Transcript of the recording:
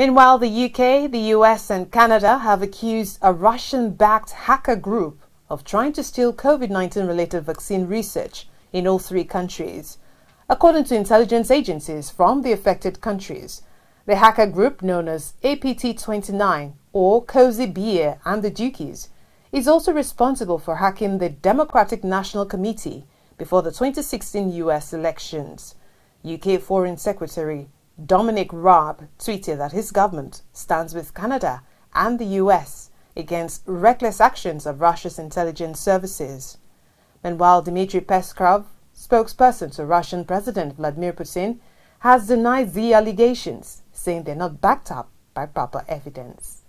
Meanwhile, the UK, the US, and Canada have accused a Russian backed hacker group of trying to steal COVID 19 related vaccine research in all three countries. According to intelligence agencies from the affected countries, the hacker group known as APT 29 or Cozy Bear and the Dukies is also responsible for hacking the Democratic National Committee before the 2016 US elections. UK Foreign Secretary Dominic Raab tweeted that his government stands with Canada and the US against reckless actions of Russia's intelligence services. Meanwhile, Dmitry Peskov, spokesperson to Russian President Vladimir Putin, has denied the allegations, saying they're not backed up by proper evidence.